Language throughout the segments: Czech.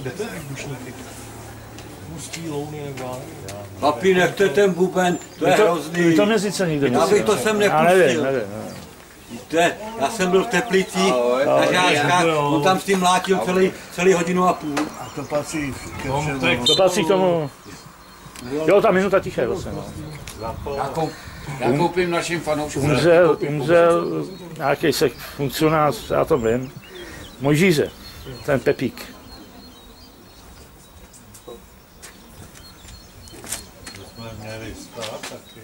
Kde to je výbušníky? Ústí, louny nebo já nevím. Chlapi, nechte ten buben, to je Je to, hrozný. je to nezice nikde. Já bych to sem Já nevím, nepustil. nevím. nevím. To je, já jsem byl v Teplicích na žáčkách, on tam s tím mlátil celý, celý hodinu a půl. To patří ke všemu. To patří k tomu. Jo, ta minuta tiché vlastně. No. Já, já koupím našim fanouškům. Umřel, umřel nějaký se funkcionář, já to vím. Mojžíře, ten Pepík. Jsme měli stát taky.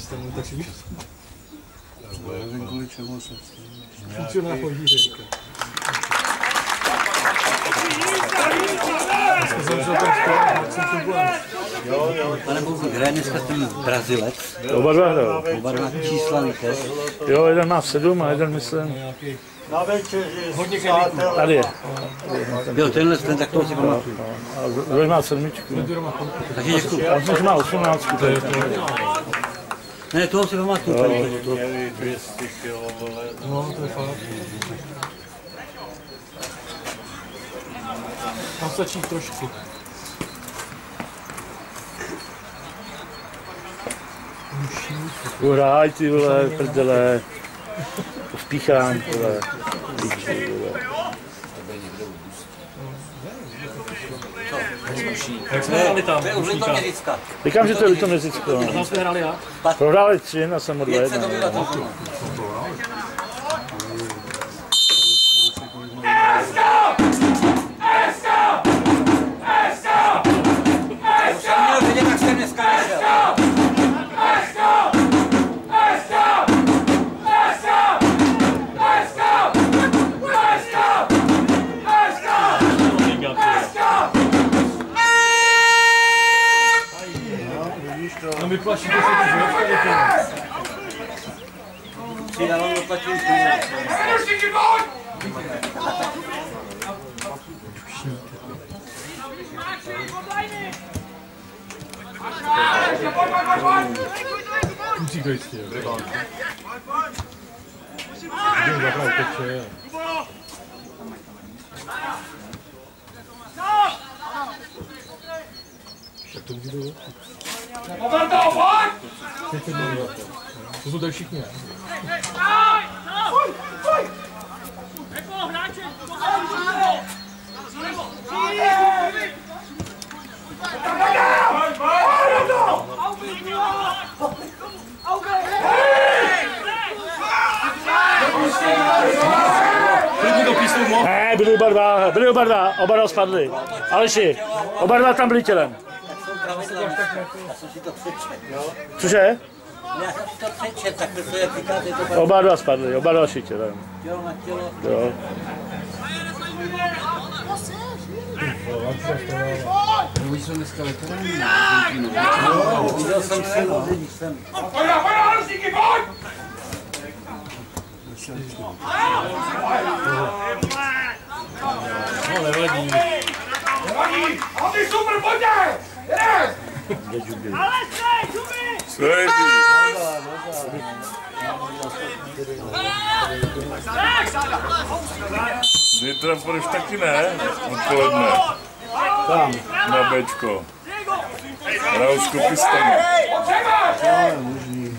Když jste mu tak si Nevím, kvůli čemu se funkcionář chodí, říká. Dneska zemřel ten skvělý Maxim Tubulan. Pane Bohu, hraje dneska ten Brazilec, Oba dva hrajou. oba dva čísla víte. Jo, jeden má sedm a jeden myslím, Na večeři Hodně s tady je. Jo, tenhle, ten, tak toho si pamatuju. A druhý má sedmičku. Takže děkuju. A má osmnáctku. To to. Ne, toho si pamatuju. tady. Měli 200 kilo, vole. No, to je fakt. Tam stačí trošku. Uhraj ty vole, prdele. Pospíchám, vole. Píči, vole. Jak jsme hráli tam? To je Litoměřická. Říkám, že to je Litomezicko. A tam jsme hráli jak? Prohráli tři na jsem od 500 jedna. obyvatel. To jsem měl vědět, jak jsem dneska nešel. No my plašíte se to životka, Přidávám do platí Musí to jistě, jo. Jdem zahrát uteče. Tak to může být. To jsou tady všichni. Ne, byli oba dva, byli oba dva, oba dva spadli. Aleši, oba dva tam byli tělem. Já jsem si to přečet. Cože? Já jsem si to přečet, tak to jak říkáte, je to pravda. Oba dva spadli, oba dva šli tělem. Tělo na tělo. Jo. Oni jsou dneska veteráni. Viděl jsem se, když jsem. No, nevadí. Zítra půjdeš taky ne? Odpoledne. Tam. Na Bčko. Hraju s kopistami.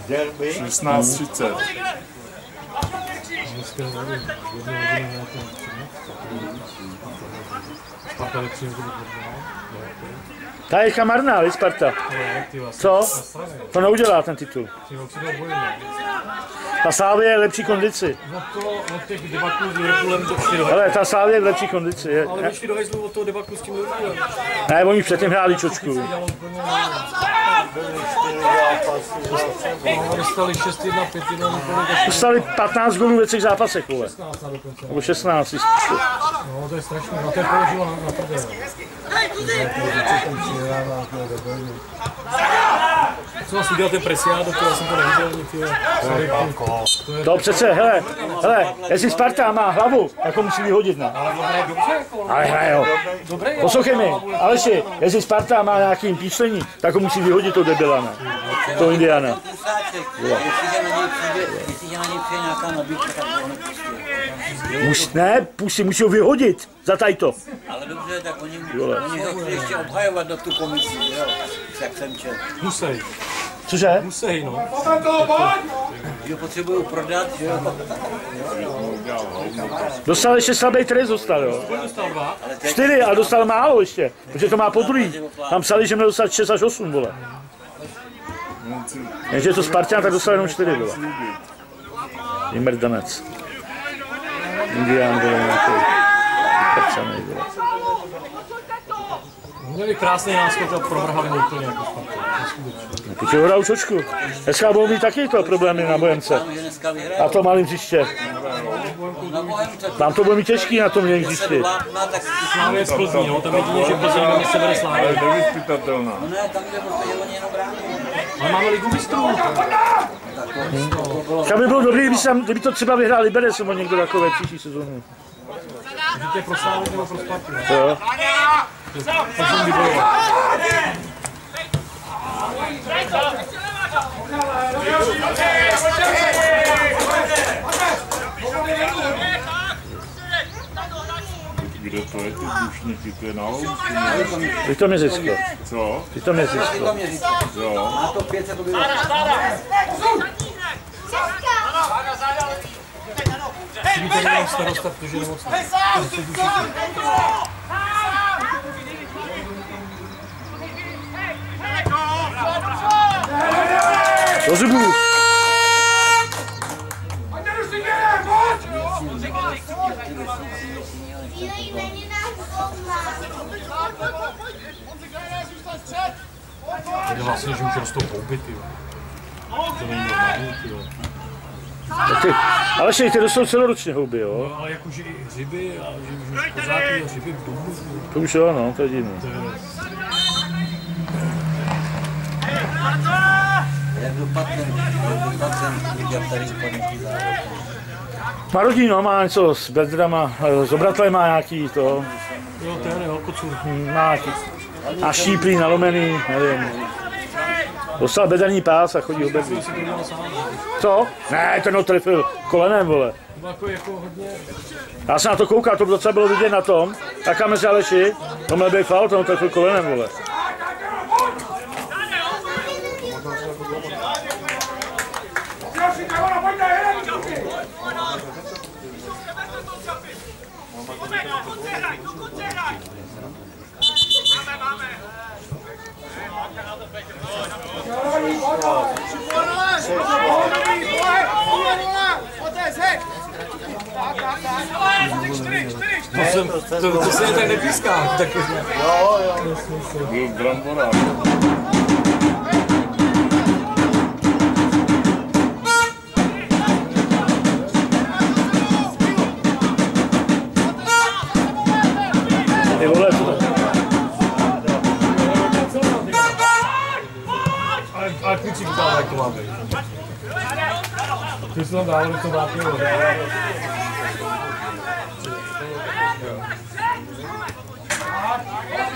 Derby. 16.30. Dneska nevím, jednu hodinu Ta je kamarná, víš, Sparta. Co? To neudělá ten titul. Ta Sávě je v lepší kondici. Od, toho, od těch debaků s Liverpoolem to šli do Ale ta Sávě je v lepší kondici. Je, Ale vyšli do hejzlu od toho debaku s tím Liverpoolem. ne, oni předtím hráli čočku. No, dostali 6-1, 5-1, několik a Dostali 15 gólů ve třech zápasech, vole. 16 dokonce. Nebo 16. No, to je strašné. Na to je položilo na, na prdel. Co vás udělal ten presiádo, to já jsem to neviděl, ty. To přece, hele, hele, jestli Sparta má hlavu, tak ho musí vyhodit, ne? Ale on hraje dobře, jako. Ale ho. Dobré. Poslouchej mi, Aleši, jestli Sparta má nějaký píšlení, tak ho musí vyhodit to debila, ne? To Indiana. Jestliže na něj přijde nějaká nabídka, tak ho nepustí. Mus, ne, musí, musí ho vyhodit za tajto. Ale dobře, tak oni, oni ho chtěli ještě obhajovat do tu komisi, jo, jak jsem četl. Musej, Cože? musej, no. Že ho potřebují prodat, že jo. Dostal ještě slabý trest, dostal, jo. Kolik dostal dva? Čtyři a dostal málo ještě, protože to má po druhý. Tam psali, že měl dostat 6 až 8, vole. Jenže je to Spartan, tak dostal jenom 4, vole. Jimmerdanec. Indián, vole, nějaký. Vole. Měli krásný náskok a promrhali ho úplně jako Sparta. Neskutečný. Teď ho už očku. Dneska budou mít taky to problémy na bojence. Že dneska vyhraje. A to malým. Na Bohemce, Tam to bude mít těžký na tom se vlápna, tak Slávě je z Plzní, no, tam jedině, že Plzeň máme sebere Slávě. Ale nevyspytatelná. no ne, tam jde, protože oni jenom brání. Ale máme ligu mistrů. Tam by bylo dobré, kdyby, kdyby to třeba vyhrál Liberec nebo někdo takové příští sezónu. Tě pro Slávě nebo pro Spartu. Jo. Tak jsem. Kde to je, ty dušníky, to je na Lousku, Ty to měřicko. co? Ty to měřicko. To mě říká. Jo. Má to 500 obyvatel. Kdyby to měl starosta, protože je nemocný. Do zubů. Takže vlastně, že už rostou houby, ty jo. To není normální, ty jo. Ty, ale ty rostou celoročně houby, jo. No, ale jakože i hřiby, a že, už kozáky a hřiby v domu. To už jo, no, to je divný. Jak dopadne, jak dopadne, jak tady spadne ty závod. Má rodinu, no, má něco s bedrama, eh, s obratlem má nějaký to, Jo, ten jo, kocur. má nějaký, a šíplý, nalomený, nevím. Dostal bedraní pás a chodí obecně. To. Co? Ne, ten ho trefil kolenem, vole. To jako, jako. Já jsem na to koukal, to docela bylo vidět na tom. Taká mezi Aleši, to měl být faul, ten ho trefil kolenem, vole. To, jsem, to, to se jen tak nepíská. Tak, Byl bramborák. Ty vole, to, ale, ale kluci ukázal, jak to má být. Ty jsi tam dávali to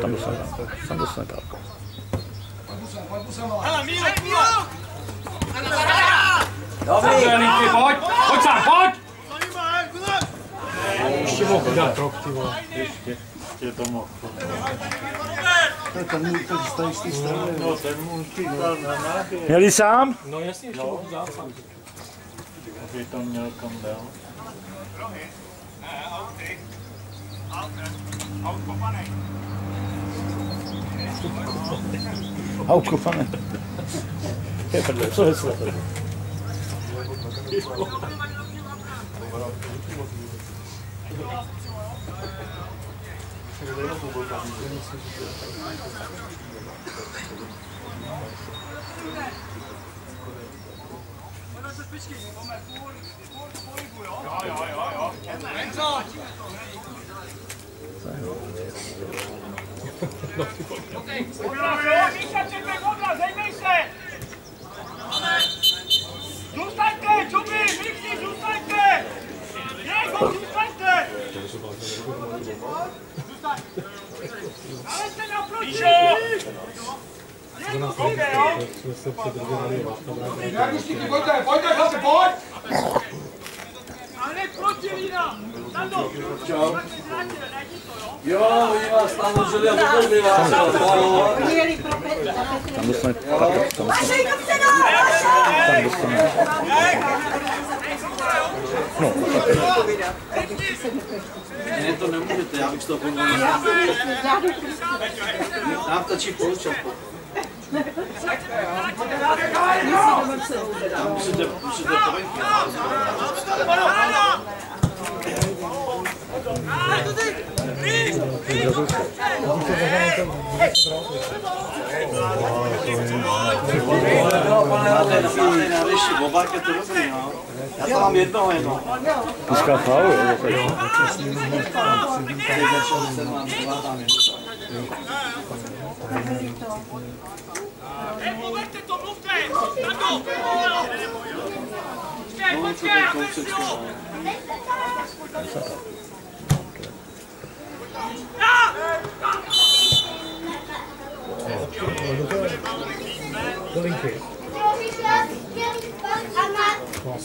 Tam dostane, tam dostane pálku. Dobrý, Ty, pojď! Pojď sám, pojď! Ještě mohl udělat krok, ty vole. Je to mohl. No ten mu chytal na náběh, Měli sám? No jasně, ještě mohl udělat sám. aby to měl kam dál. Outgofangen. Hederløs og høysløs. Ja, ja, ja. ja. Pane. Je prdele, co hesle? Zůstaňte, Čuby, všichni zůstaňte! Diego, zůstaňte! Ale jste naproti! Diego, pojďte, jo? Ale proti Lína! Nando, Čau. Jo, oni vás tam můželi a potom by vás Tam dostane, tak, tam dostane, tam dostane. No, Ne, to nemůžete, já bych z toho povolil. Nám stačí poločas. Musíte, musíte to no. Já to mám jednoho jenom. píská faul, jo, tak. Hej, povedte to, mluvte! Nando! Počkej, počkej,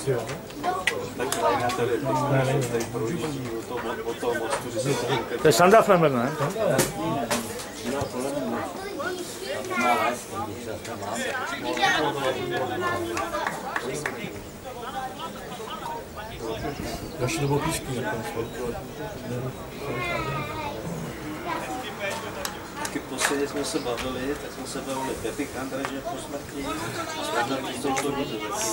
Aversio! To je Sanda Flemmer, ne? Další dobou písky nakonec. Taky posledně jsme se bavili, tak jsme se bavili Pepi Kandraže po smrti, jsme měli to to vidět taky.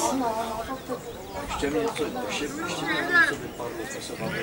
Ještě mě něco, ještě, ještě mě něco vypadlo, jsme se bavili.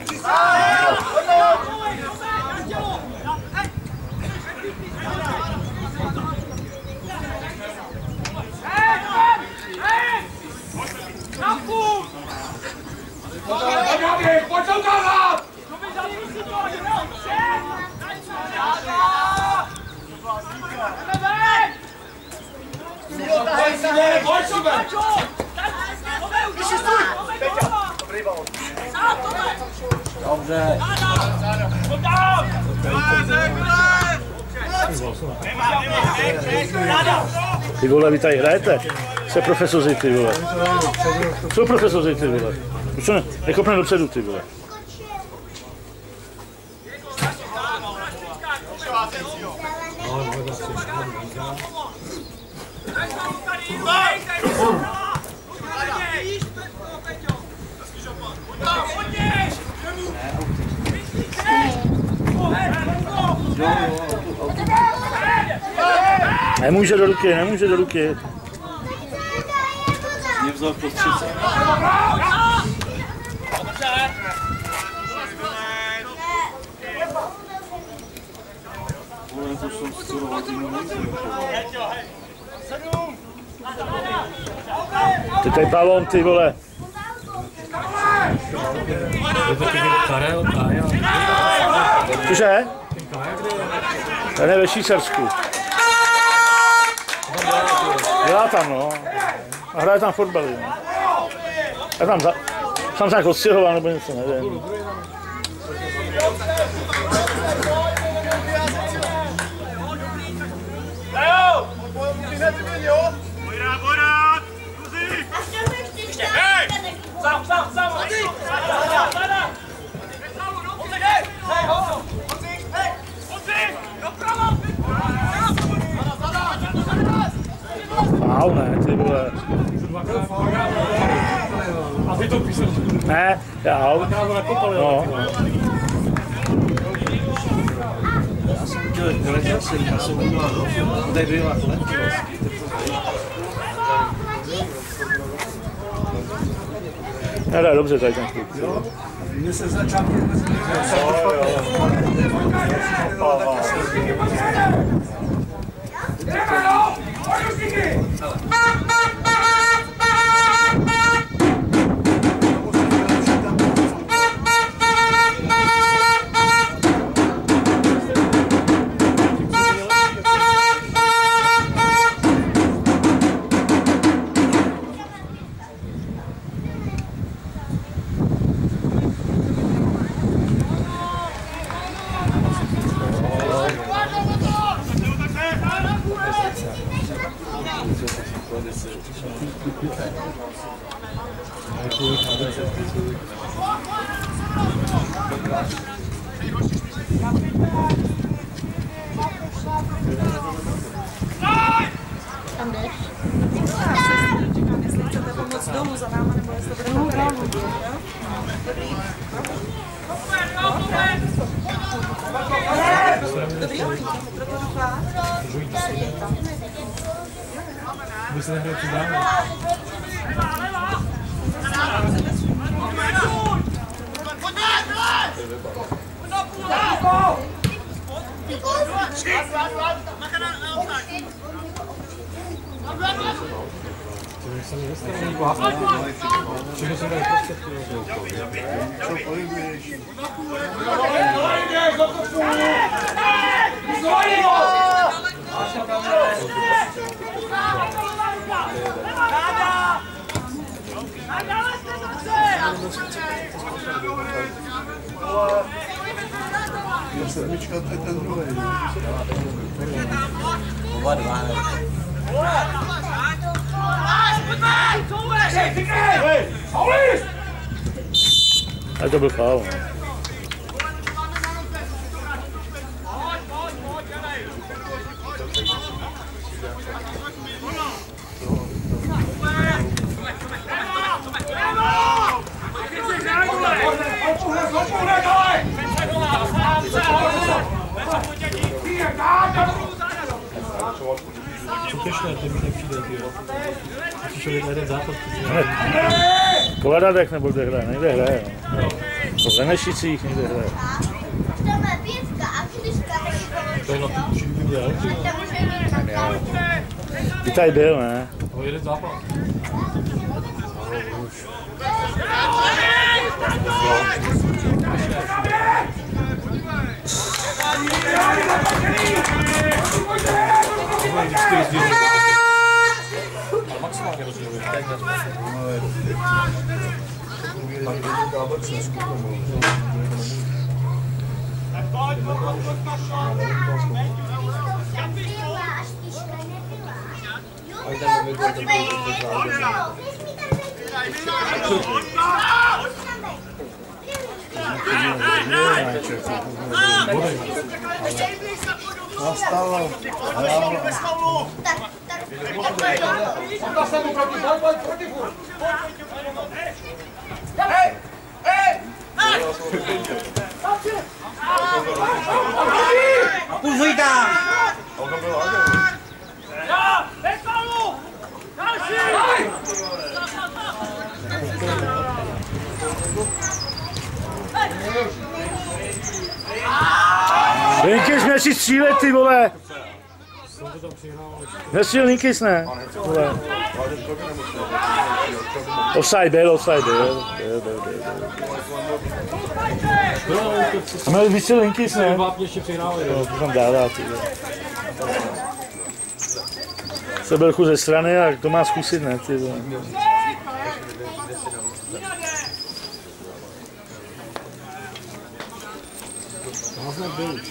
jsme se bavili. Ty vole, mi Dobře. Ty vole, vy tady hrajete? Jste profesoři, ty vole. Jsou profesoři, ty vole. Proč to ne? Nekopne dopředu, ty vole. Nemůže do ruky, nemůže do ruky. Mě vzal. Vole, to skoro hodinu. Ty tady balón, ty vole. Cože? Ten je ve Švýcarsku. Dělá tam, no. A hraje tam fotbal, no. Já tam, za, tam se jako odstěhoval, nebo něco, nevím. Leo! Pojď, pojď! Luzi! Hej! Sám, sám, sám! Luzi! Luzi! Fál, ne, ty vole. A ty to písal. Ne, já. Já to nekopal, jo. No. Já jsem chtěl, neletěl jsem, já jsem udělal rok, tady byl let vlastně. Ne, ne, dobře, tady ten kluk. Mně se začal Jo. Na jeden zápas. Koladadek nebo kde hraje, někde hraje. No. To v Lenešicích někde hraje. Je. Ty tady byl, ne? No jeden zápas. weinig steeds die Maximaal willen ze doen. Kijk, dat is Maar ik denk dat Ik zo'n scooter moet. Ajde, Nossa, tá louco. Tá louco. Não tá sendo pra divulgar, pode pra divulgar. Ei! Ei! Duvida! Olha o campeonato. Vem, Paulo! Vai, Chico! Linkis, měl si střílet, ty vole! Nesměl Linkis, ne? Vole. Offside byl, offside byl. A měl vysel Linkis, ne? No, to tam dává, ty vole. Se byl ze strany a to má zkusit, ne, ty vole. Náznak byl.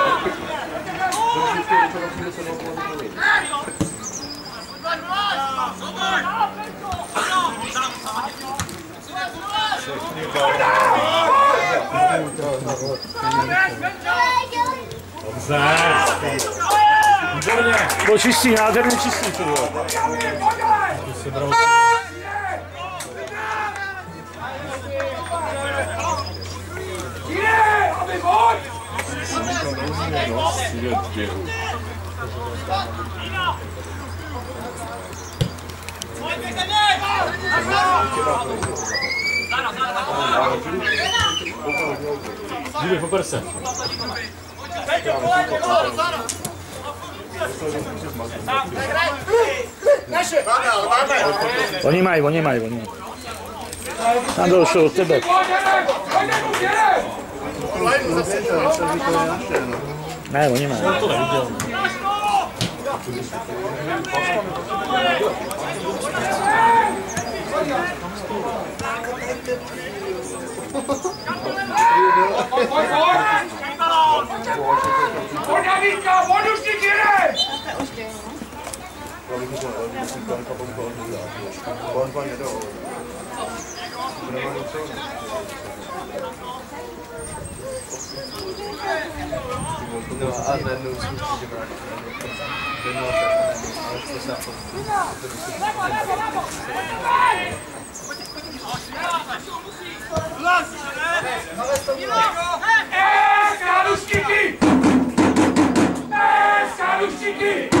Dobře. Výborně. Bylo čistý, nádherně čistý to bylo. Je, aby boj! Je, aby boj! Dívej, pober se. Oni mají, oni mají, oni mají. Tam došel od tebe. Ne, oni mají. Organica, voglio uscire! No a najednou jsme přijdeme na jednou a tak najednou, ale to se jako... Eee, skaruštíky! Eee, skaruštíky!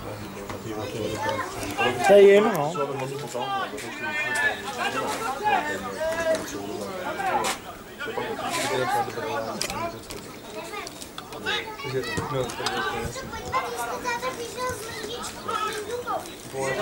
Ça y est, maman. On va.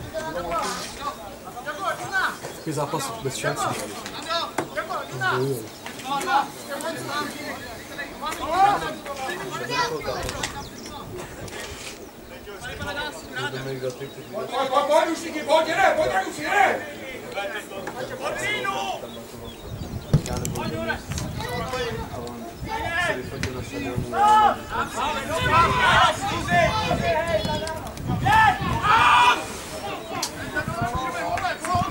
Pisar posso deixar assim. Pode o Chique, pode, né? Pode o Chique, né? Botino! Olha!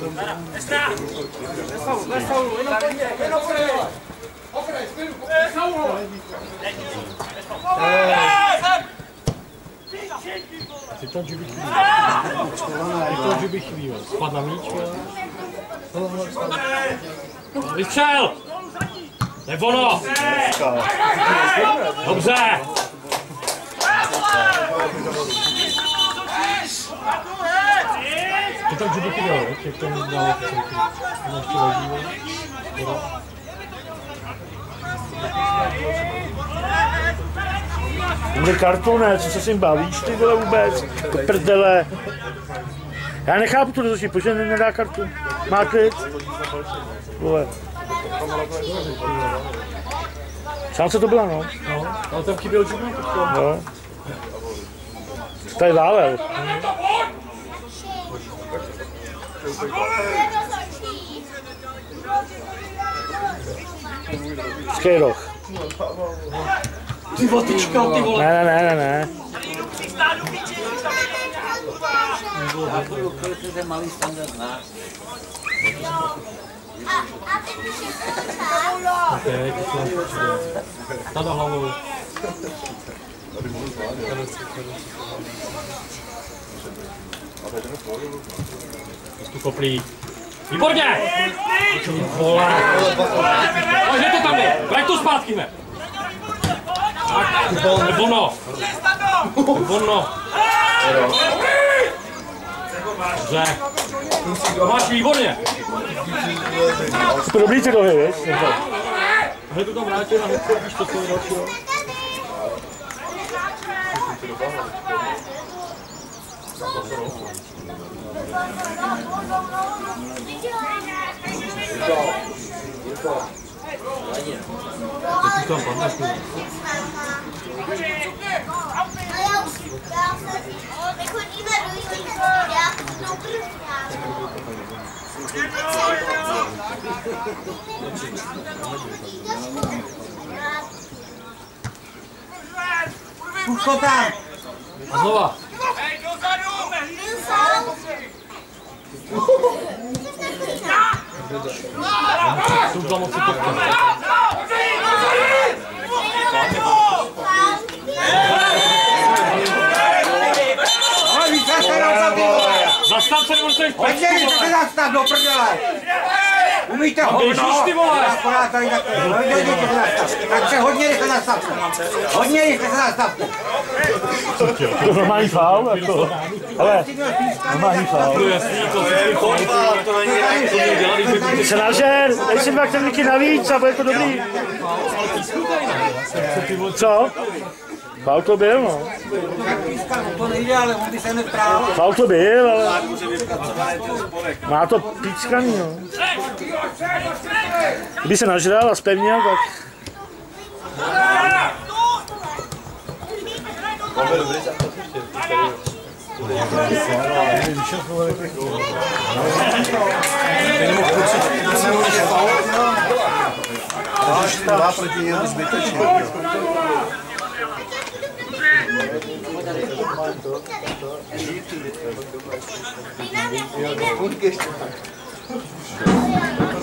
nás víc! Posouvej něco před sebou! Ty to, že by chvíli. Ty to, že by chvíli. Spad na míč, jo. Vystřel! To je ono! Dobře! Ty to, že by chvíli, jak to dál celky. Ono ještě leží, jo. Bude kartou ne, co se s ním bavíš ty vole vůbec? To prdele. Já nechápu to rozhodně, proč ne- nedá kartu? Má klid? Vole. Šance to byla, no. No, ale tam chyběl teďko. no. Tady válel. Skejroch. Ty vole, ty čekal, ty vole. Ne, ne, ne, ne, ne. Takový to je ten malý standard nás. Teď, Tady hlavou. Tu koplí. Výborně! Ty vole. Ale že to tam je. Vrať to zpátky, ne. Tak, to je ono. Ono. Dobře. Máš výborně. Dobrý ty nohy, víš? Hned to tam vrátil a hned se víš, co to je dalšího. Teď už tam padneš, ty. Chodíme do jiných já to A Zastav se, jsi Pojďte, se zastav, do prdele! Umíte hovno? ty vole! Akorát tady takhle, hodně rychle se zastavte. Takže hodně rychle zastavte. Hodně rychle se zastavte. To je normální faul, jako. Ale, normální faul. To je jasný, to ty Chodba, to není to mě dělá, když by Se nažer, dej si dva krvíky navíc a bude to dobrý. Co? Faul to byl, no. To nejde, ale on by se neprál. Faul to byl, ale má to píckaný, no. Kdyby se nažral a spevnil, tak... Dva proti němu zbytečně. Thank you.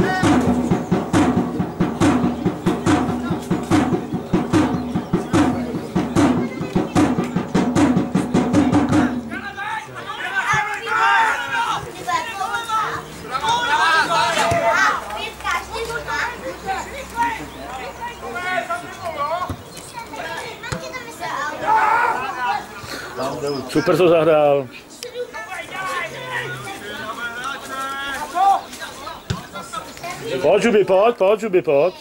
Super to zahrál. Pojď, Žuby, pojď, pojď, Žuby, pojď.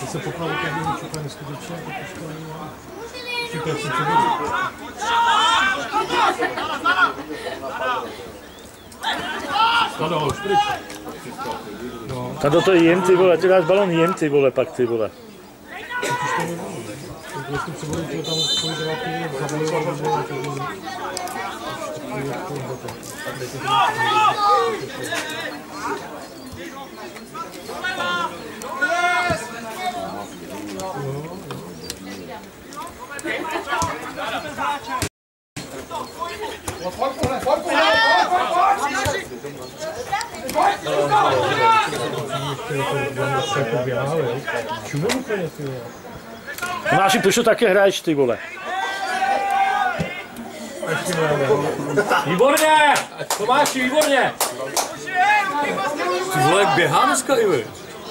To se popravil každý čeká neskutečně, protože to není. Čeká si co Skladal už pryč. A do toho jem ty vole, ty dáš balon jem ty vole, pak ty vole. Jestli přebudu, že tam dva týdny, zavolil, aby bylo to bude. Čume úplně, ty vole. Tomáši, proč to také hraješ ty vole? Výborně! Tomáši, výborně! Ty vole, jak běhá dneska, Ivi.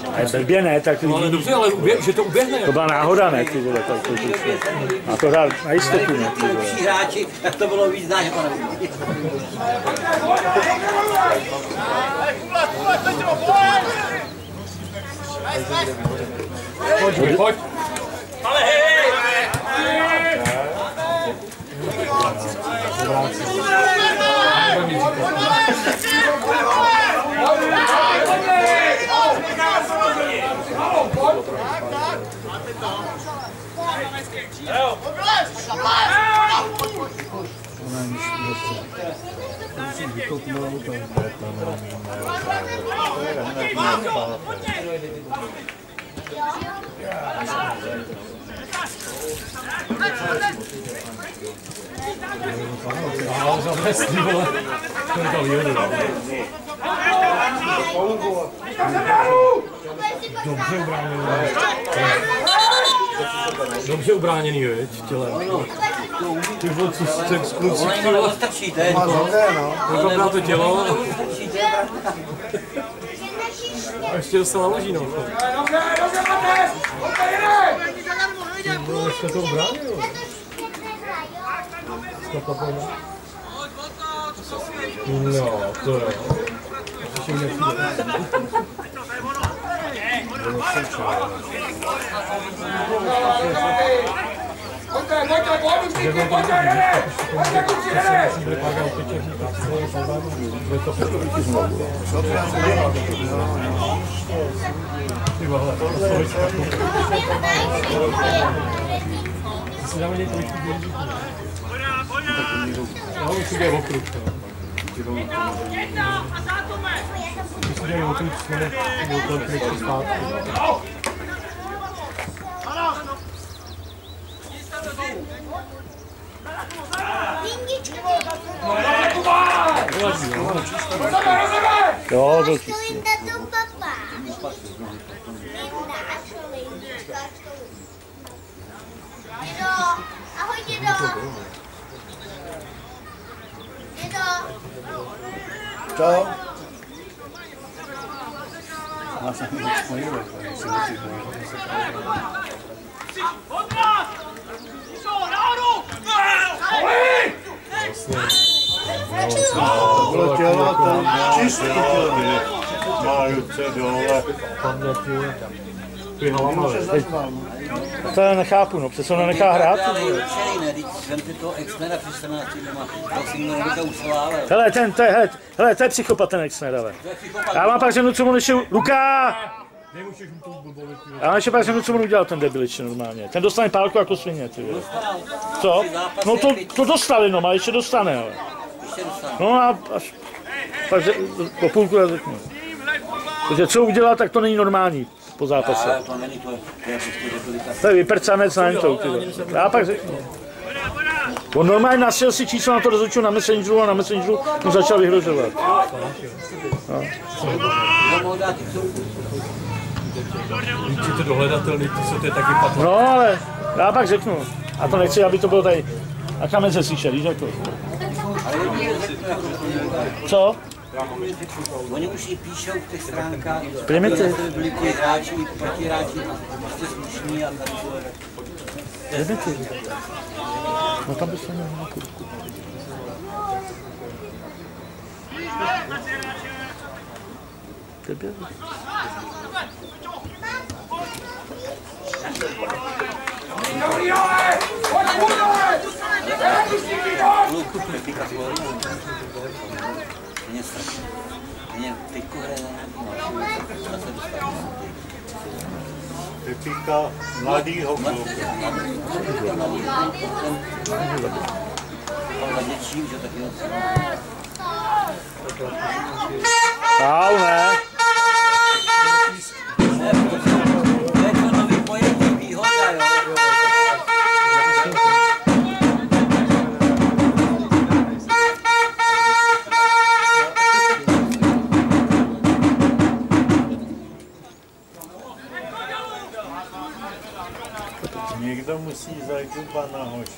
Ale blbě ne, tak No ale dobře, ale ubě, že to uběhne. to byla náhoda, ne, ty vole, tak to přišlo. A to hrál na jistotu, ne, ty vole. Hráči, tak to bylo víc znát, že to nevidí. Pojď, Ivi, pojď. Ale zavést, ty vole. To je to výhodu. Dobře ubráněný. Dobře ubráněný, viď, těle. Ty vole, co jste kluci, Ono ty jim vole. nestačí, to je Kolikrát to tělo a ještě dostal na loží, no. było jeszcze to ubranie? Skopowane. No, które? To się nie chwilę. Było krzyczne. Poczekaj, poczekaj, poczekaj, poczekaj, poczekaj, poczekaj, poczekaj, poczekaj, Ty vole, to je si dáme několik lidí. Já už si dělám okruh. Když si dělám okruh, jsme byl to pryč zpátky. Jo, to Až to Linda to papá. Linda, až to Linda. až to Linda. Dědo, ahoj dědo. Dědo. Čau. Bylo tělo tam čistý tělo. Má ruce dole. To já nechápu, no, přece ona nechá hrát. ty Ale vole. určený, ne, teď jsem ty toho extera při 14 doma, to si mnou nebude uslável. Hele, ten, to je, hele, hele, to je psychopat ten Exner, ale. Já mám pak řeknu, co mu nešel, ty. Já mám ještě pak řeknu, co mu udělal ten debilič normálně. Ten dostane pálku jako svině, ty vole. Co? No to, to dostal jenom, ale ještě dostane, ale. No a až, pakře- po půlku já řeknu. Takže co udělal, tak to není normální po zápase. Ale to není to, to je prostě. To vyprcanec na to. Já pak řeknu. On normálně nasil si číslo na to rozhodčího na Messengeru a na Messengeru mu začal vyhrožovat. To. Či to dohledatelný, ty jsou ty taky patla. No ale já pak řeknu. A to nechci, aby to bylo tady. A kam se slyšel, víš jako. Jako to Co? Oni už ji píšou v těch stránkách, Primitiv. byli ti hráči, i protihráči, prostě slušní a tady Primitiv. No tam by se měl na kurku. Tebe? Luku, Pepika tvoří. Mě strašně. Mě teďko hraje na nějaký na se mladýho klubu. Ale něčím, že tak jo. Fál, ne? Ne, musí zajít u pana hoši.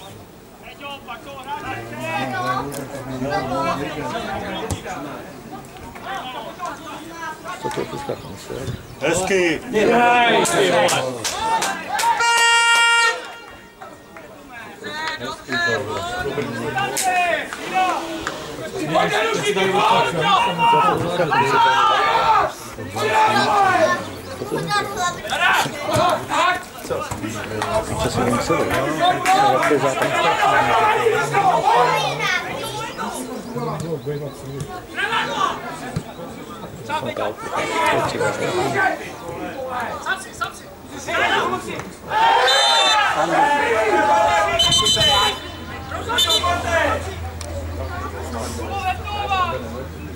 Co to je teďka koncert? Hezky. Hej, ty vole. Co si museli, no? Jak to je zápas?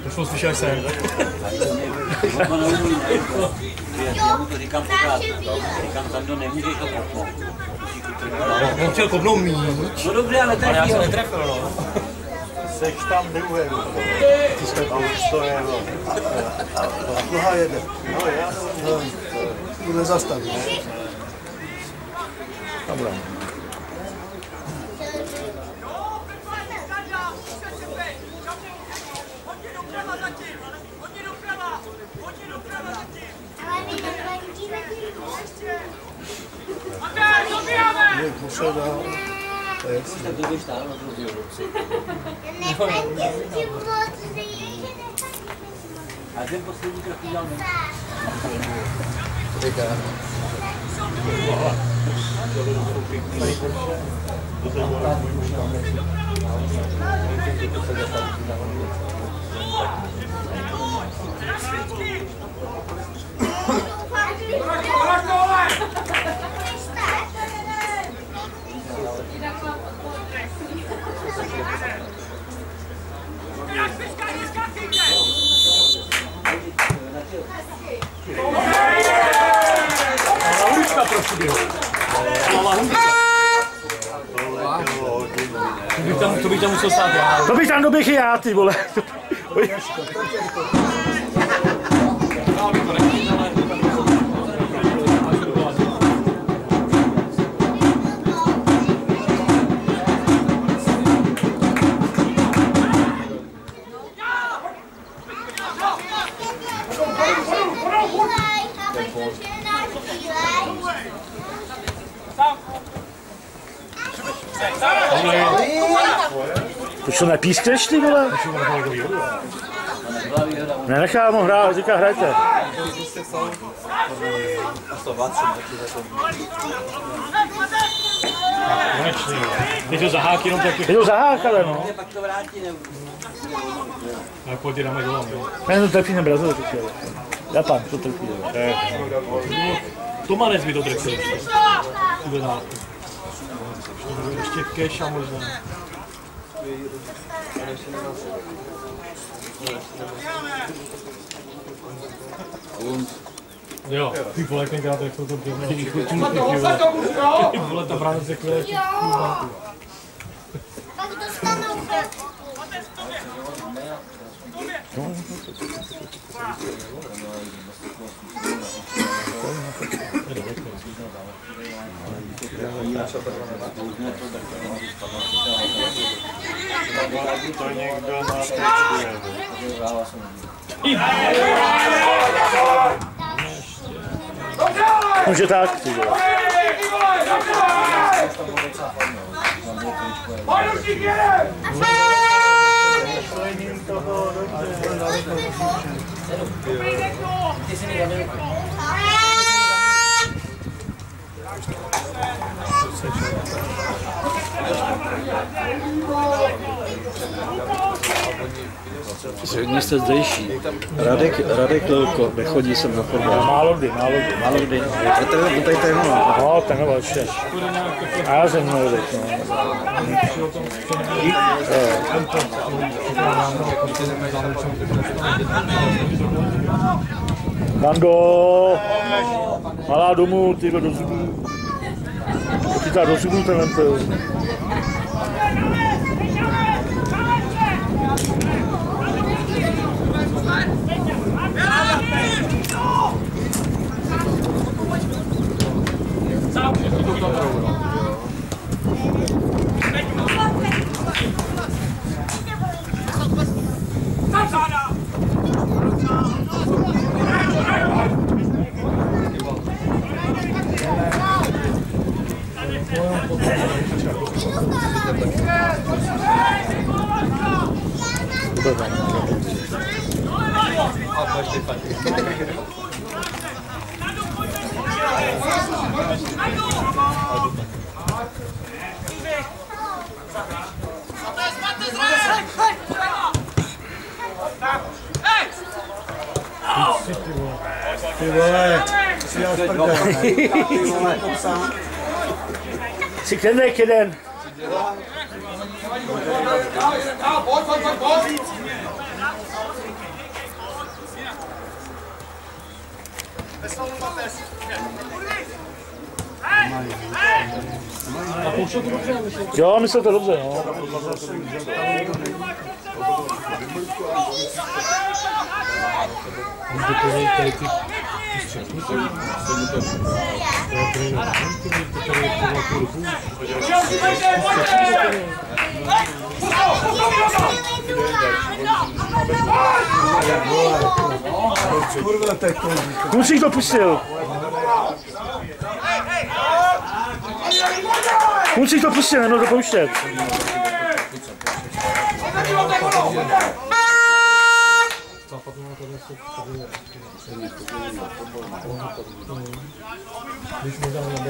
To šlo slyšel jsem. Já mu to říkám pořád. Říkám, tam to nemůžeš to kopnout. On chtěl kopnout míň. No dobře, ale Ale já trefil. se netrefil, no. Seš tam druhé. A už to je. no. Noha jede. No já Tu nezastaví. Dobrá. Je musel dál. To je Tak to běž dál, no to A ten poslední krok udělal ne. Lahučka trošku byl. Lahučka. To bych tam, to bych tam musel stát já. To bych tam já, ty vole. To? Nenechám ho hrát, říká hrajte. Konečně. Teď to zahák jenom tak, Je to zahák, ale no. Pak to vrátí, nebo... jak pojď dáme golem. jo. Ne, to trefí nebrazil, teď jo. Japan, to trefí. Tomanec by to trefil ještě. Ještě cash a možná. Jo, ty vole, jak tenkrát trefil to běhne. Ty vole, ta brána se kvůli. Pak dostanou to někdo na tečku jede. Může tak, ty vole. myšlením toho, dobře. Hodně jste zdejší. Radek, Radek Lilko, nechodí sem na fotbal. Málo kdy, málo kdy. Málo kdy. A tady, no tady trénoval. No, tenhle ještě. A já jsem měl no. Dando! Malá domů, ty do zubů. Chytá do zubů ten lempel. Ty vole, si já sprdel. Si kendek jeden. Jo, myslel to dobře, no. Kurva, tak to Klučík to pustil. Klučík to pustil, jenom dopouštět. Když mu dám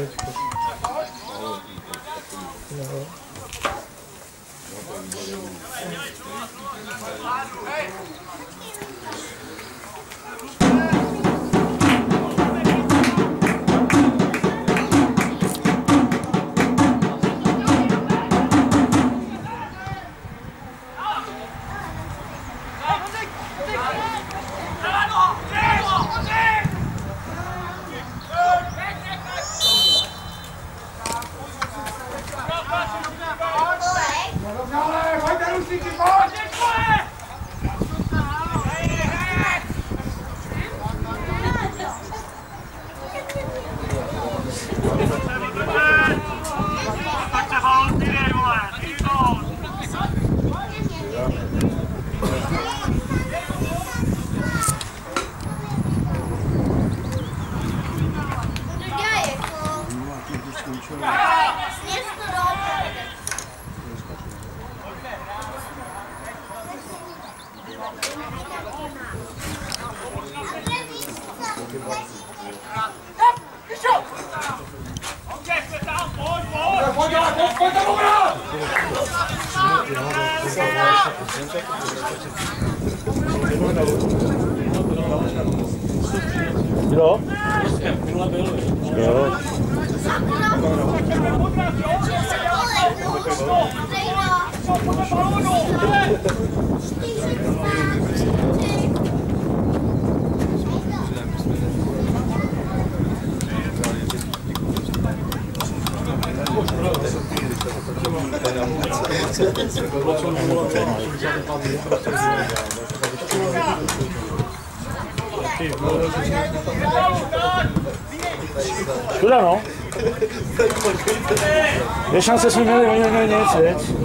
Dvě šance jsme měli, oni neměli nic, viď?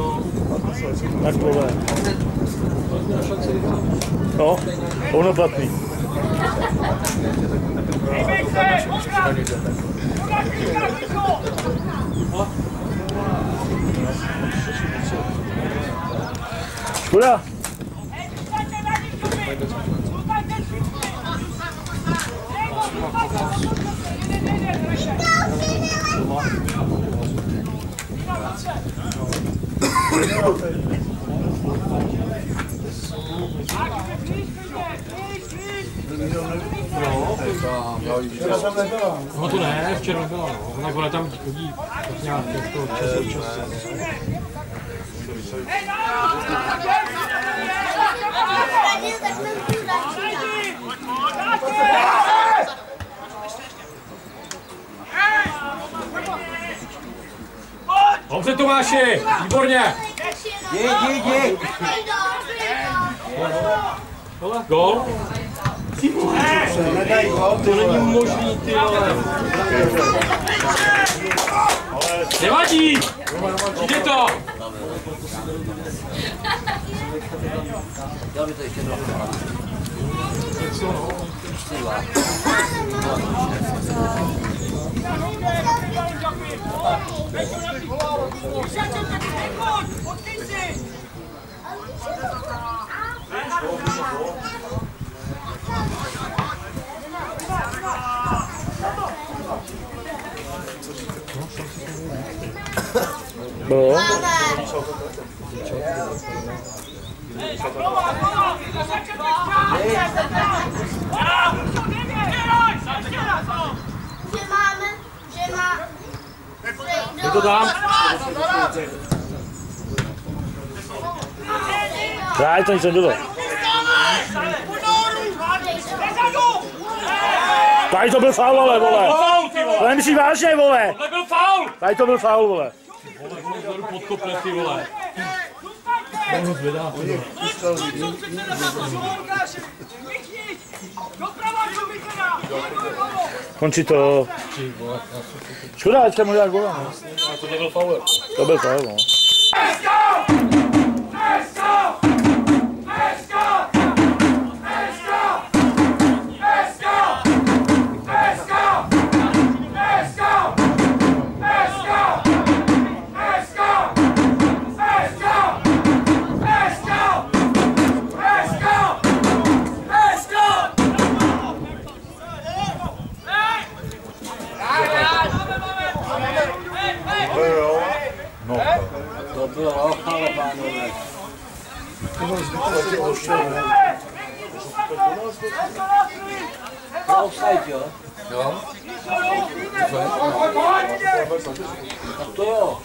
Tak tohle. No, plnoplatný. Škoda. No to ne, včera byla, no. Ona tam chodí tak nějak jako čas od času. Dobře Tomáši, výborně. Jdi, jdi, jdi. Gol. Nedají gol, To není možný, ty vole. Nevadí. Jde to. Dal mi to ještě jednou. Bylo? Že máme, že má... Je to tam? Ráj ten jsem bylo. Tady to byl faul, vole, vole. Faul, ty vole. To nemyslíš vážně, vole. To byl faul. Tady to byl faul, vole. Vole, vole, ty vole. Končí to. Škoda, teďka mu dá gola, no. To nebyl faul. To byl faul, no. To offside, jo? Jo? Tak to jo.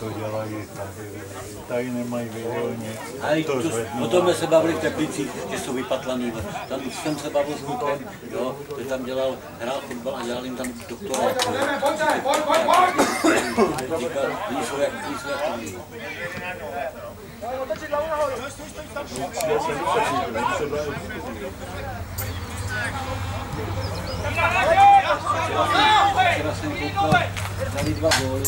To dělají tady, tady nemají video nic. Ale To to, o tom se bavili v Teplicích, že jsou vypatlaný. Tam jsem se bavil s klukem, jo, který tam dělal, hrál fotbal a dělal jim tam doktora. Oni jsou jak, oni jsou jak koukal, dali dva góly.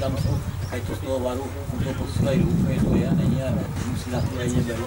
Tam jsou, tady to z toho to posílají ruku, je to je a není a musí na ty lejně beru.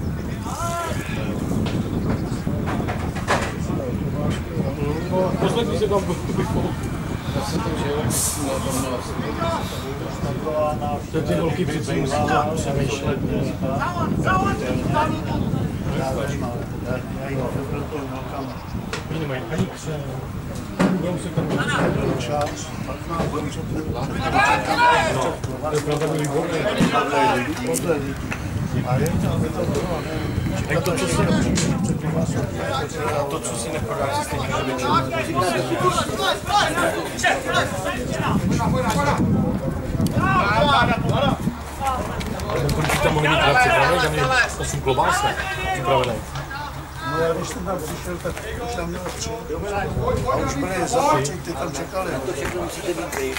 Poslechni se tam. To ty holky přece musí to přemýšlet. Oni nemají ani křen. Budou se tam No, to je pravda, byl výborný. Tak to, co si to, co si neprodá, si stejně Ale ten kolik tam mohli mít 20 branek, tam je 8 klobás, ne? Já když jsem tam přišel, tak už tam měl tři. A už byli započít, ty tam čekali. To všechno musíte být vy.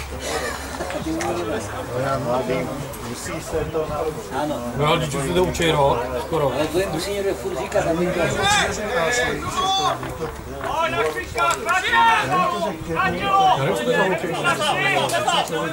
Já mladý, musí se to naučit. Ano. No ale když už se to učí rok, skoro. Ale to jim musí někdo furt říkat, aby to Já nevím, co to je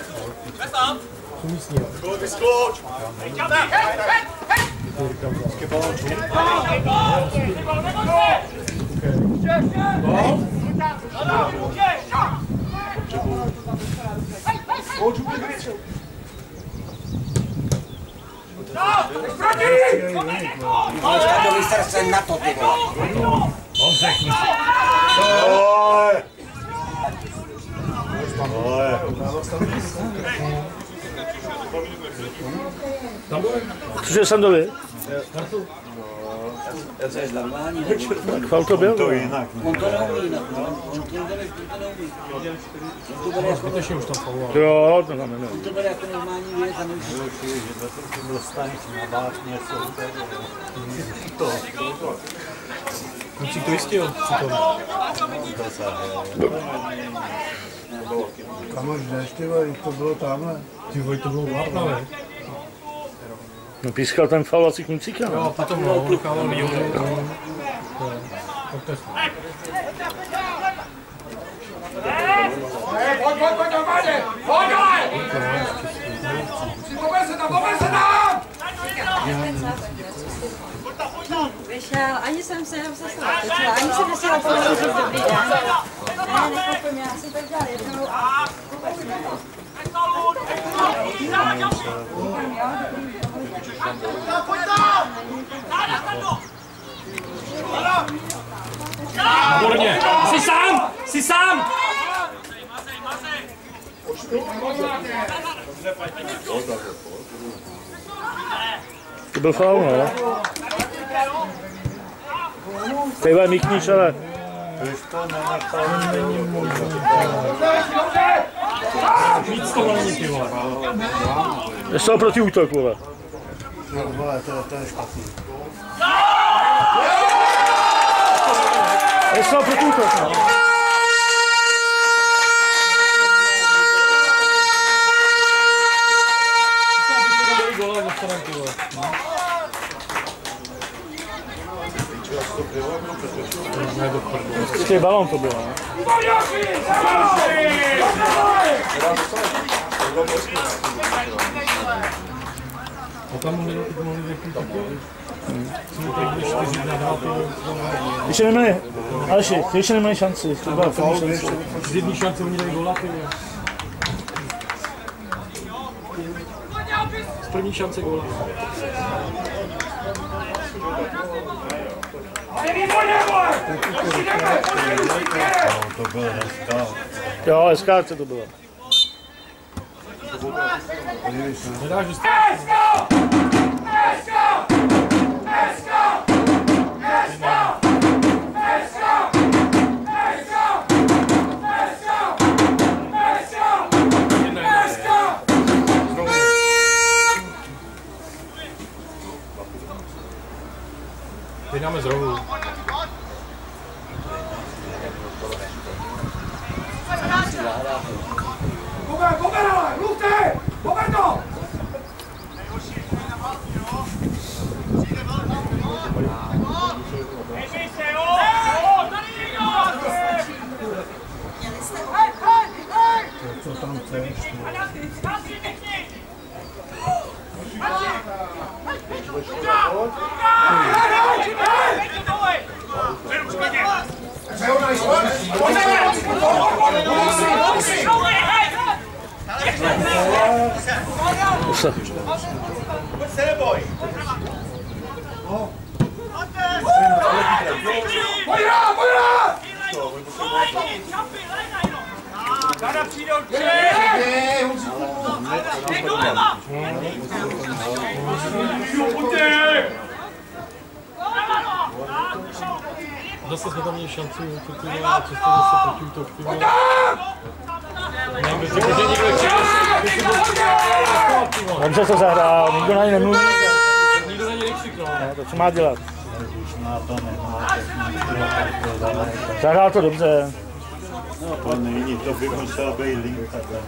Štátový srdce na to, ty vole. Ale! Ale! Cože Sandovi? To je normální, to byl. To jinak. On to neumí jinak, no. On to bere, to neumí. On to bere jako, Zbytečně už tam fauloval. Jo, to tam nevím. on to bere jako normální věc a nemusí. Že zase si dostaneš na vás něco. To. Kluci to jistil přitom. Kam jdeš, ty vole, to bylo tamhle. Ty vole, to bylo vápnavé. No pískal ten faul asi Kuncíka, Jo, no. a potom no, on nechával výhodu. Tak to je Vyšel, ani jsem se jenom se natočila, ani jsem nestihla povedat, že dobrý den. Ne, nechápem, já jsem to dělala jednou a vůbec ne. Výborně. Jsi sám, jsi sám. To byl faul, no. Ty vole, mykníš, ale Když to nenechal, není možné. Víc toho není, ty vole. je z toho proti útok, vole. No, vole, to, to je špatný. Je z toho proti útok, no. dobrý gol, ale dostaneme ty vole. Ne, do prdele. Prostě balon to bylo. A tam mohli, mohli vypnout taky. Jsme tady byli 4 na 2, to Ještě neměli, Aleši, ještě neměli šanci, z jedné šance oni dají gola. Z první šance gola. No, to byl hezká. Jo, SKC to bylo. Nedáš, že jste... Vydáme Go Ciao z rohu. Co tam chceš? Zase jsme tam měli šanci, to ty vole, co jste zase proti útok, ty Dobře to zahrál, nikdo na něj nemluví, Nikdo na nekřiknul. no, to co má dělat? To Zahrál to dobře. No to není, to by musel být link takhle.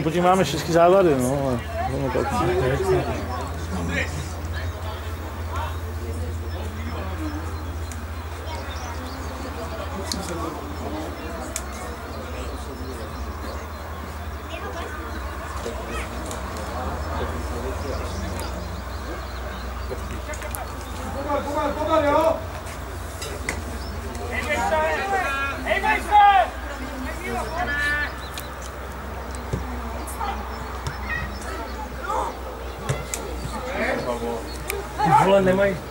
Dobrý, protože máme všechny závady, no. ale ono tak. Pomal, Ty vole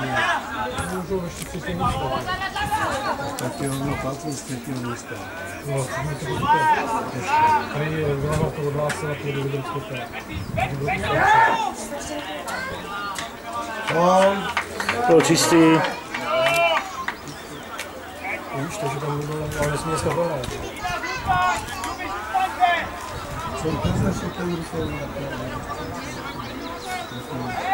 nějaký... Můžou ještě třetí místo. Taky ono patří z třetího místa. No, mi to to odhlásila, to. To čistý. Víš, takže tam nebylo, ale nesmí dneska prohrát. Co to značí ten Rusov? Dobře,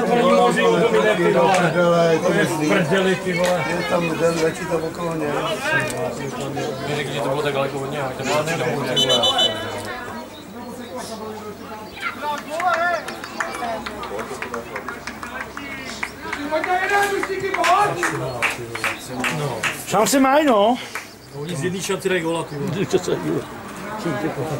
Ty vole, to nemůže utomínet, ty vole. To je prdeli, ty vole. Je tam den, letí tam okolo něj. Mi řekli, že to bylo tak daleko od něho, to bylo nemůže, ty vole. Pojď! Šanci mají, no. Oni z jedné šanci dají gola, ty vole. To se dívat. Na konci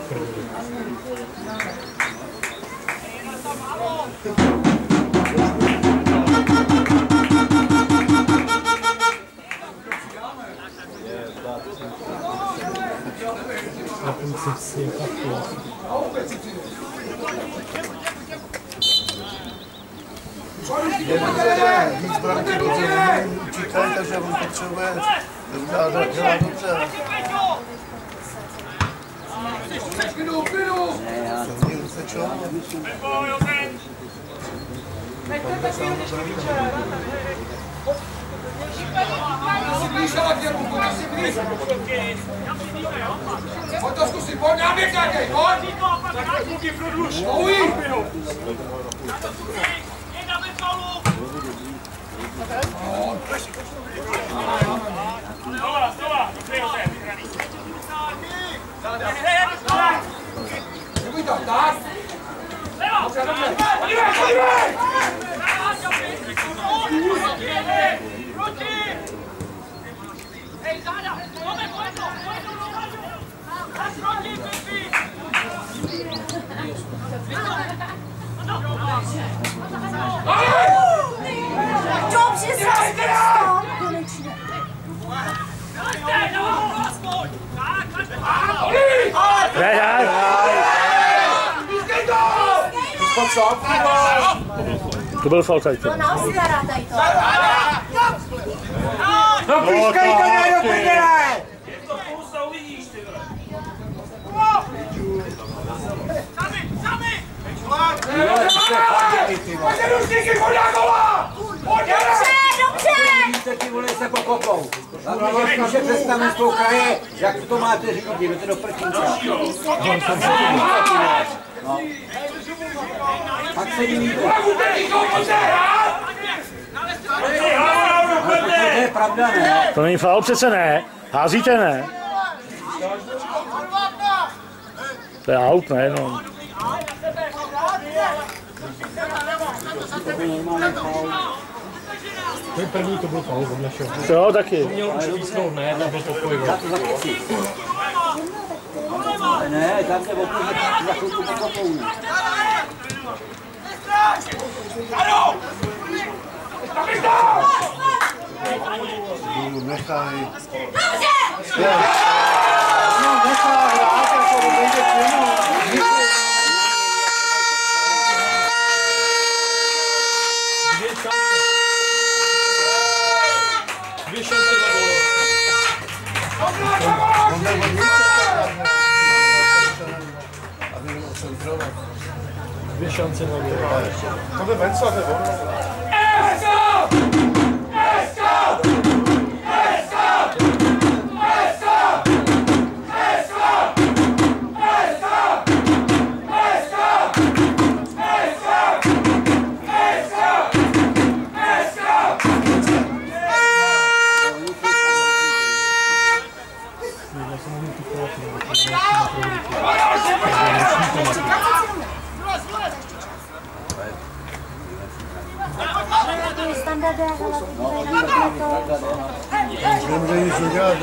si tak jo. Víc branky, protože oni učítají, takže on potřebuje dělat dělat dobře. Klidu, klidu! Oni utečou. Si blíž, ale k němu, pojď si blíž! Pojď to zkusit, pojď náběh nějaký, pojď! Stojí! Nebuď tak, tak! Dobře, dobře! Podívej, podívej! Dobře, se to konečně. Hraj, hraj. Pískej to! To byl faul tady. To na Oscara tady to. No pískej to, ne, do prdele! Pojďte rušníky, pojď na gola! Pojďte! Dobře, dobře. Víte, ty vole se pokopou. Že když představím z toho kraje, jak to máte říct, jdete do prčínka. No. Pak se divíte. To pravda, ne? To není faul, přece ne. Házíte, ne? To je out, ne? No. To je první to byl faul od našeho. Jo, taky. Měl už písknout, ne, to byl pokoj. Ne, tam se opět za chvilku pokopou. Nechaj. No, nechaj, hrát, jako nejde k němu. Dvě šance. Dvě šance, dva góly. On jde od nic. Aby měl centrovat. Dvě šance, dva góly. To jde Venca, to je ono. Standardy jak relativně to. Nemůže nic udělat.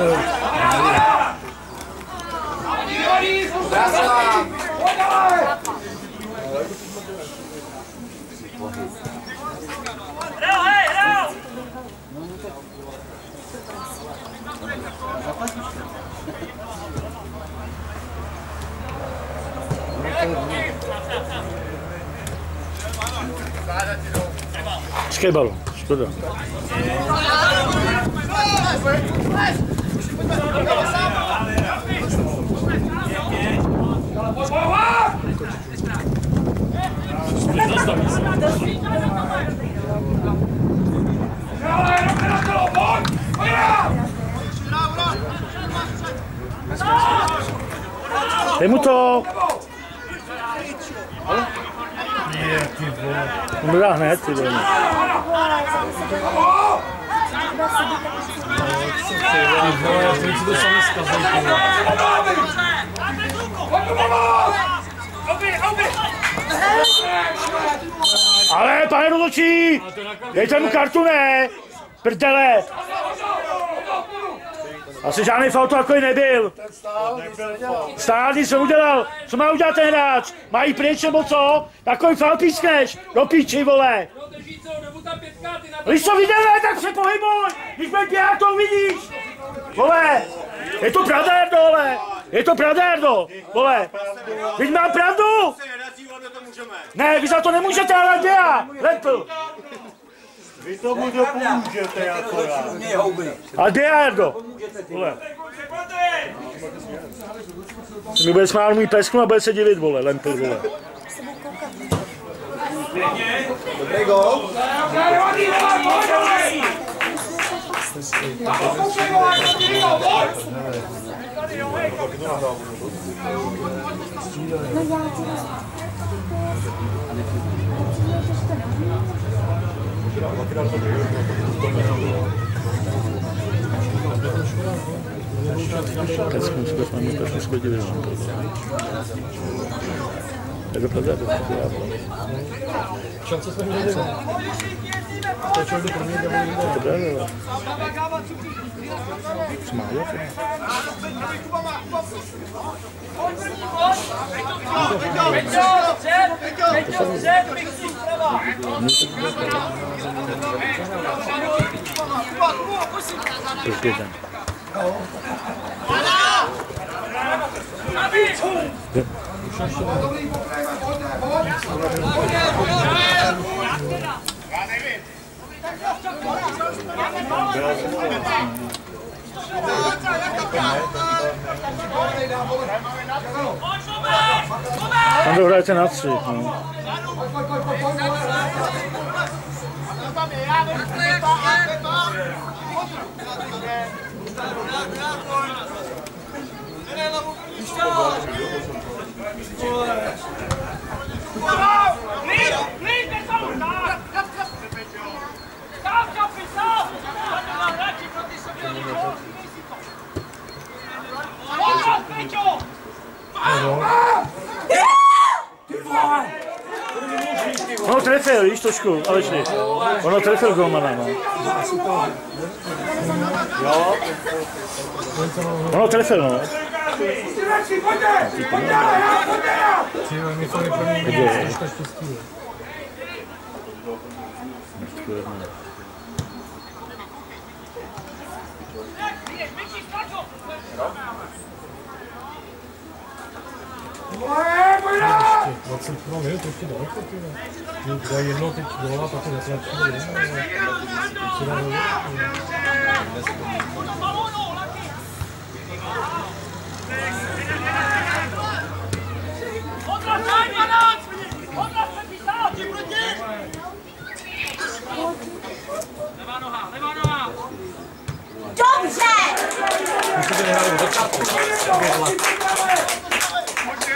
Hezký balon, škoda. Dej mu to! Dá hned, ty vole. To. Ale, pane rozhodčí! Dejte mu kartu, ne! Prdele! Asi žádný faul to takový nebyl. Stál, nic jsem udělal. Co má udělat ten hráč? Mají pryč nebo co? Takový faul pískneš. Do píči, vole. Když to viděl, tak se pohybuj. Když budeš běhat, to uvidíš. Vole, je to pravda, Jardo, vole. Je to pravda, Jardo, vole. Teď mám pravdu. Ne, vy za to nemůžete, ale dělá. Lepl. Vy tomu dopomůžete akorát. Mě. A kde je Jardo? Vole. Mi bude smát můj pesknu a bude se divit, vole, Lempel, vole. Dobrý gol. No já ti Pesknu, zkus mám můj pesknu, se bude divit, Lempel, vole. Je to pravda, je Tam dohrajte na tři. No. no. Ono trefil, víš trošku, ale šli. Ono trefil golmana, no. Ono trefil, no. Cíle. Thank you. 20 no, minut, ještě daleko, ty ne. Ty dají jedno teď gola, pak to netlačí, ne? Teď se dá hovořit. Dobře! Ty to tak vždycky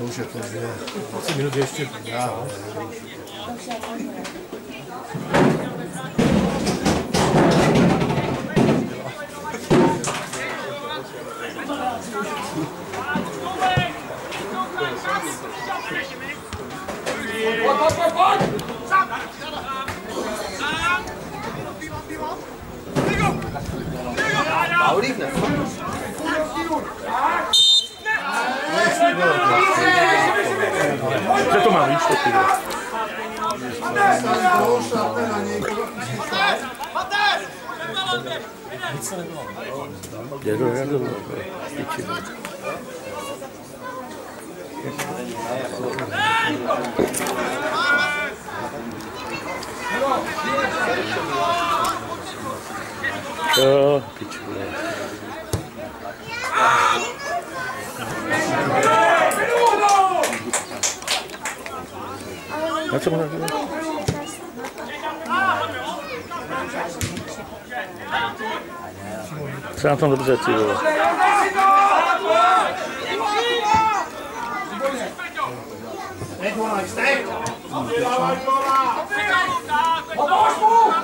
už je to, že 20 minut je ještě čas. Paulík ne? Co to má, víš, to ty vole. Jedu, jedu. Piči, vole. Jo, piči, vole. Na co mu dát? Co na tom dobře, ty vole. Co za fakt, ty vole? Stojí,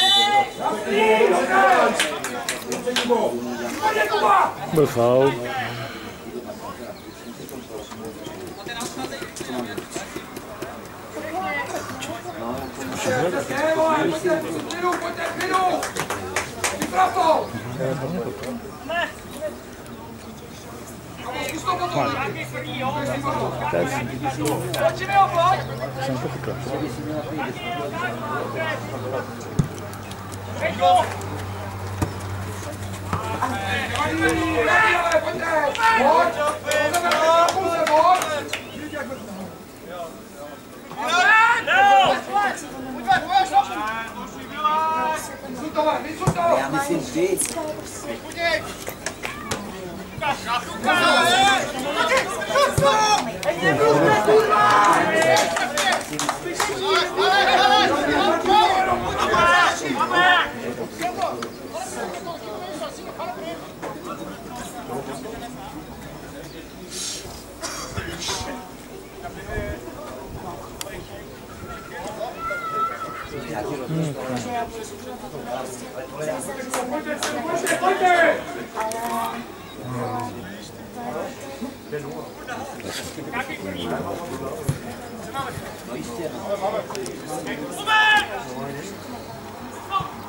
Byl faul. Jsem to. Já myslím vždy. To, no. Tak dělali jsme to. No. Ty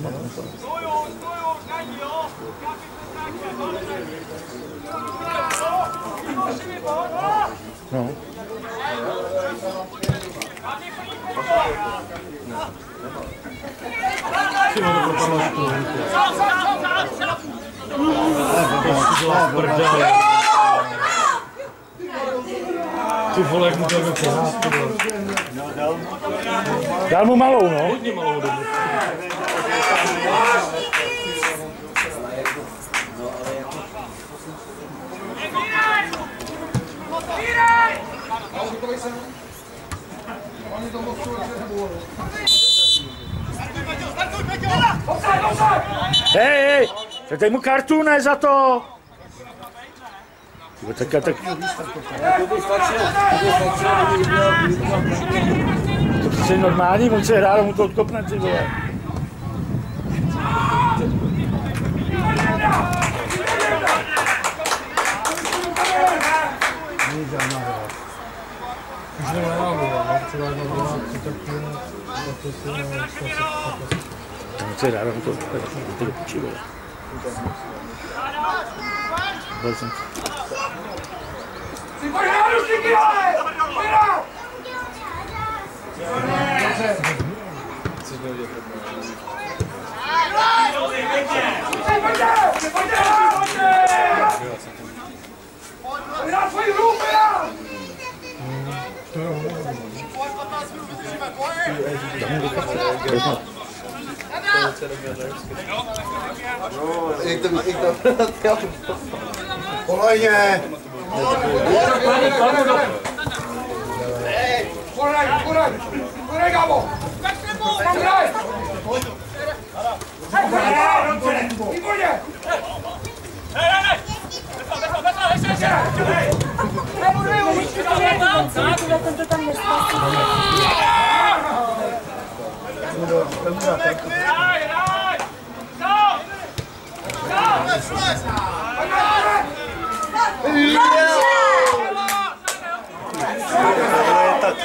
To si dělá v prdeli. Ty vole, jak mu to jde přehrát, ty vole. Dal mu malou, no. Hodně malou dobu. Hej, hej, tak dej mu kartu, ne za to. Tak, tak, to je normální, on se hrál, mu to odkopne, ty vole. Už nemá vole, no. Třeba jedna druhá, třetí, tak to si na On se hrál, mu to odkopne, to do piči, vole. Byl jsem. Jak to, jak to, Polejně! Tento tam nespasí. Ta tak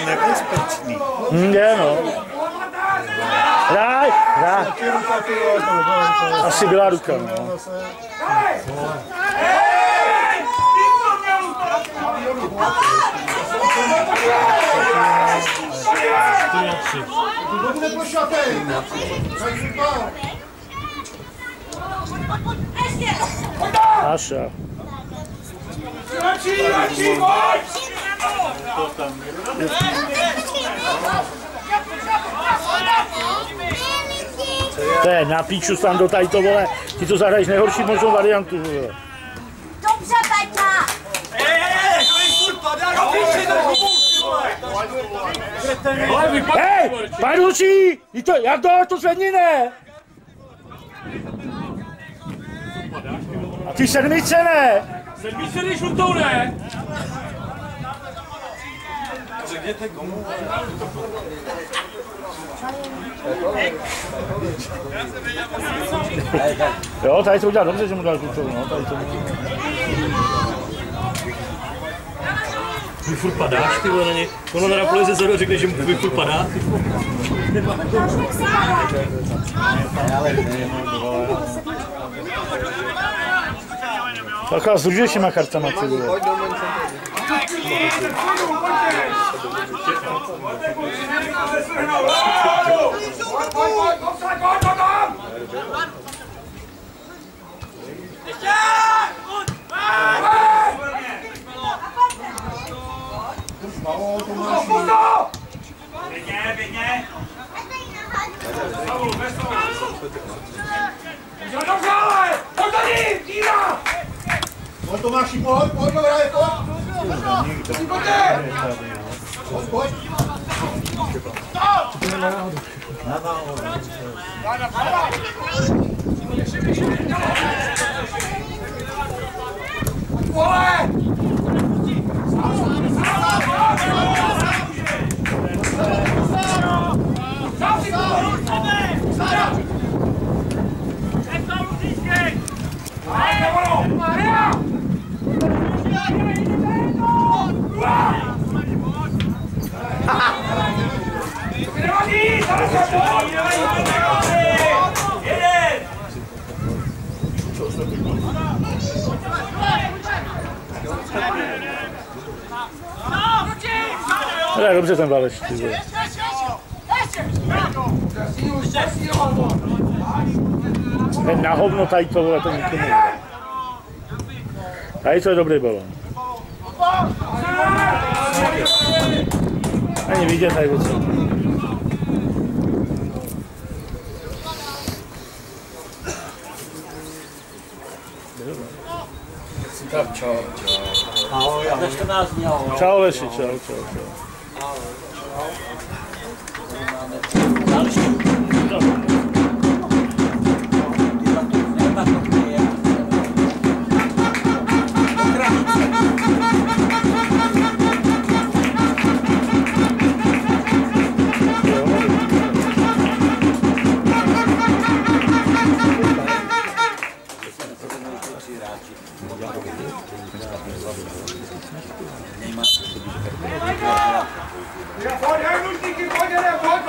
nebezpečný. Hm, je no. Hraj, hraj. Asi byla ruka, no. Pojď! To je na píču tam do tady to vole. Ty to zahraješ nejhorší možnou variantu. Dobře, Peťa! Hej! Jí to, jak to, to zvedni ne! A ty sedmice ne! sedmice jdeš žlutou, ne? Řekněte komu. Jo, tady to udělal dobře, že mu dal klučovou, no, tady to Vy furt padáš, ty vole, na ně. Ono teda poleze zadu a řekne, že vy furt padá. Taká s růžnějšíma kartama, ty vole. Pojď, pojď, pojď, pojď, tam! Ještě! Pusto, pusto! Běžně, běžně! Dobře, ale! Pojď tady, Tíra! Pojď Tomáši, pojď, pojď, dobré, pojď! Pojď, pojď! Pojď, pojď! Vole! Nevadí, zase pojď! Jeden! Je dobře ten Valeš. Ten na hovno tady to vole, to nikomu nejde. Tady to je dobrý balon. Ani vidět tady co. Tak čau, čau. Ahoj, za 14 dní, ahoj. Čau Leši, čau, čau, čau. Pojď, hej, lužníky, pojď, jeden, pojď,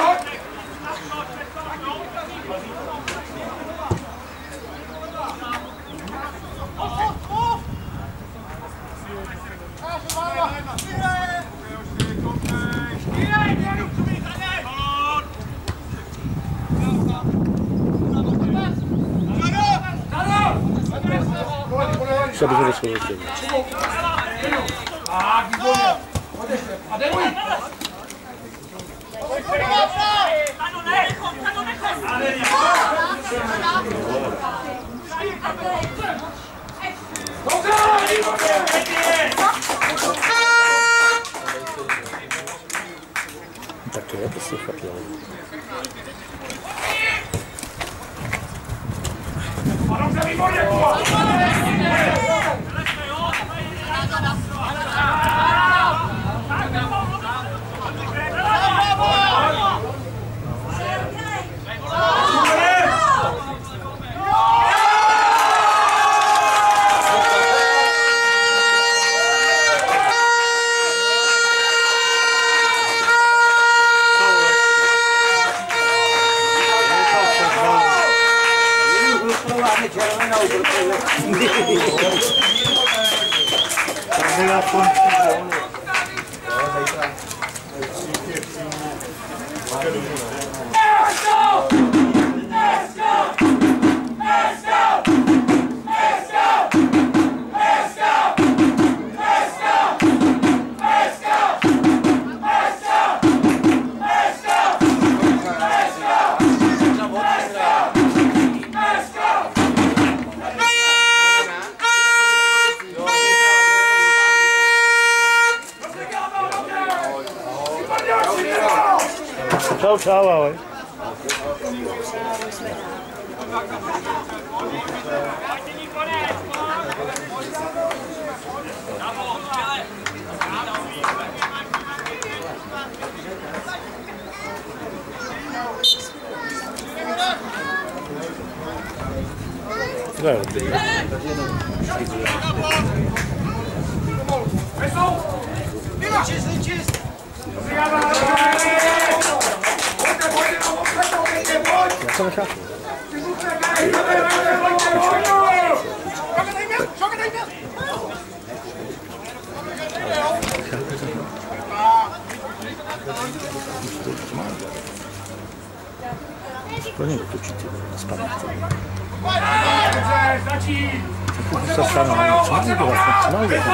gaat snel liggen.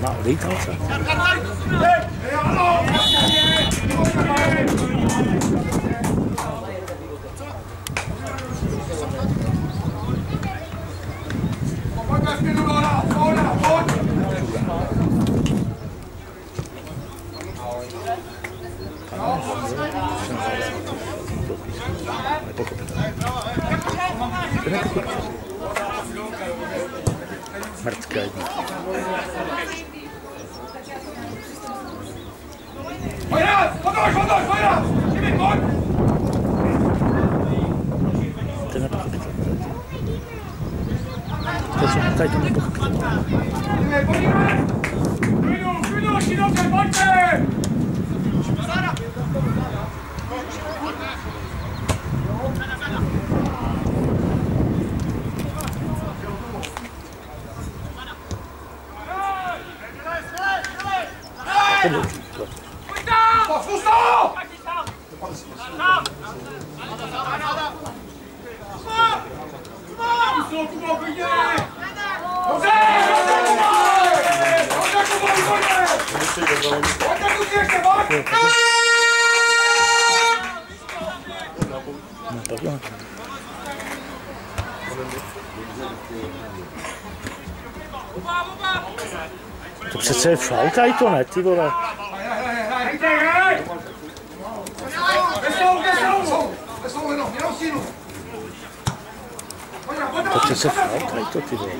Nou, die kant. Thank you. Co má udělat? Co má udělat? Má odejít ale Mrtka jedna. To je nepochopitelné. To je tady to nepochopitelné. No, To přece je faul tady to ne, ty vole. To přece faul tady to, ty vole.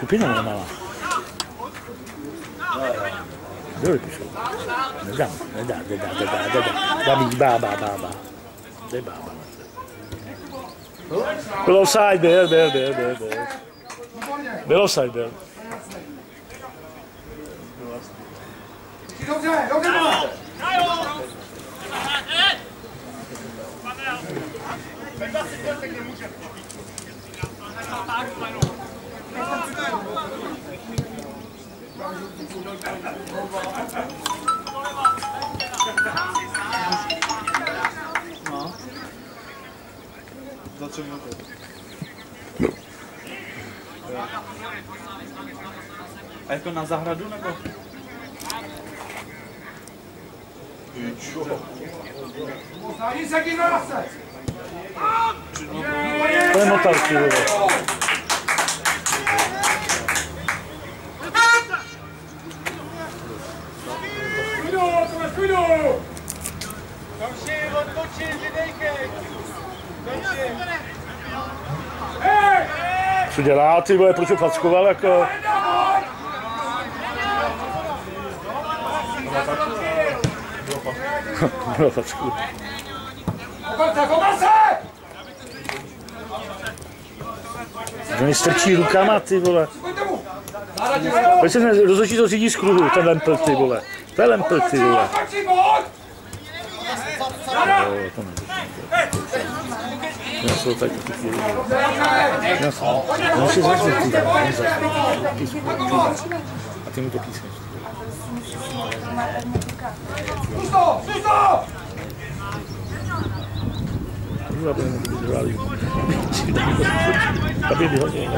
Kupina nemala. Dole píšou. Nedám, nedá, nedá, nedá, nedá. Dám jí bába, bába. Kde je bába? Byl offside, byl, byl, byl, byl, byl. Byl offside, byl. Dobře, dobře, dobře. Za tři minuty. A jako na zahradu nebo? Ani se kým zase! To je motal, ty vole. Klidu, Tomáš, klidu! Toči, odtoči, vydejkej! Toči! Hej! Co dělá, ty vole, proč ho fackoval, jako? Bylo facku. Mi strčí rukama, ty vole. Proč se rozhodčí to řídí z kruhu, ten lempl, ty vole. To je lempl, ty vole. Jo, to nevím. Já jsem tady ty chvíli. Já jsem. Já si zase ty vole. Písku. A ty mu to pískneš. Pusto, pusto! Kurva, bude mu být hrali. Aby vyhodil.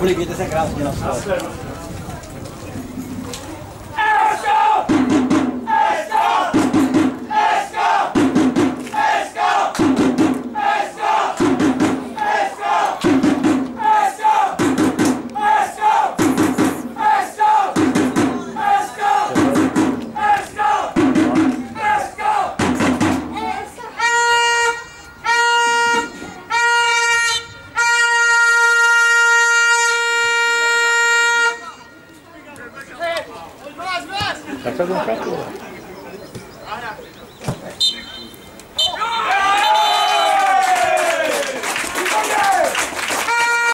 Jděte se krásně na.